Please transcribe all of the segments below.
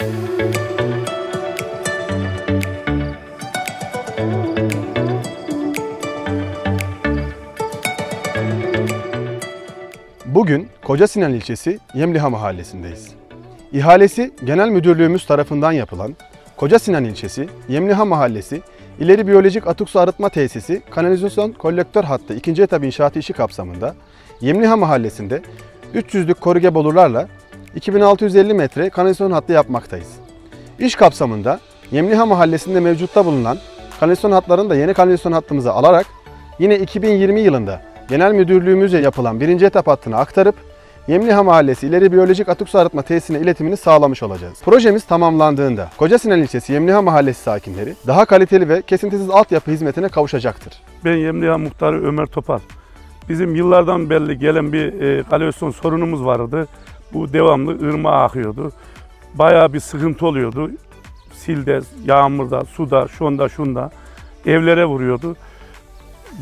Bugün Koca Sinan ilçesi Yemliha mahallesindeyiz. İhalesi Genel Müdürlüğümüz tarafından yapılan Koca Sinan ilçesi Yemliha mahallesi İleri Biyolojik Atık Su Arıtma Tesisi Kanalizasyon Kolektör Hattı 2. etap inşaatı işi kapsamında Yemliha mahallesinde 300'lük korige borularla 2650 metre kanalizasyon hattı yapmaktayız. İş kapsamında Yemliha mahallesinde mevcutta bulunan kanalizasyon hatlarını da yeni kanalizasyon hattımıza alarak yine 2020 yılında genel müdürlüğümüzce yapılan birinci etap hattını aktarıp Yemliha Mahallesi İleri Biyolojik Atık Su Arıtma Tesisine iletimini sağlamış olacağız. Projemiz tamamlandığında Kocasinan ilçesi Yemliha Mahallesi sakinleri daha kaliteli ve kesintisiz altyapı hizmetine kavuşacaktır. Ben Yemliha Muhtarı Ömer Topal. Bizim yıllardan beri gelen bir e, sorunumuz vardı. Bu devamlı ırmağa akıyordu. Bayağı bir sıkıntı oluyordu. Silde, yağmurda, suda, şunda, şunda evlere vuruyordu.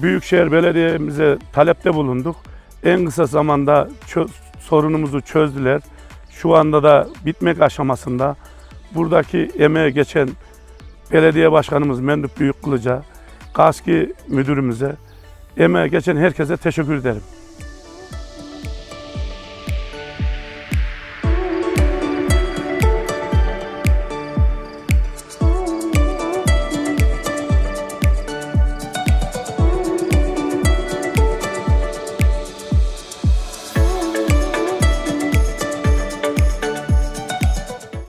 Büyükşehir Belediye'mize talepte bulunduk. En kısa zamanda çö- sorunumuzu çözdüler. Şu anda da bitmek aşamasında. Buradaki emeğe geçen belediye başkanımız Mendup Büyükkılıç'a, KASKİ müdürümüze, emeğe geçen herkese teşekkür ederim.